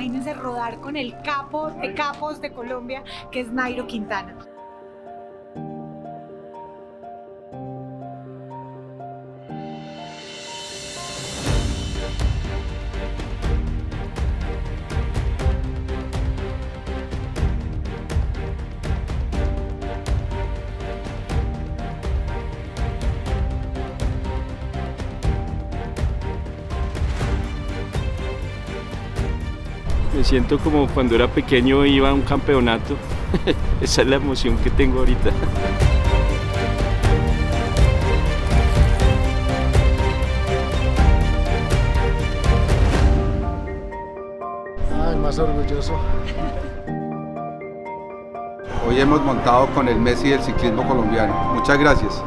imagínense rodar con el capo de capos de Colombia, que es Nairo Quintana. Me siento como cuando era pequeño iba a un campeonato. Esa es la emoción que tengo ahorita. Ay, más orgulloso. Hoy hemos montado con el Messi del ciclismo colombiano. Muchas gracias.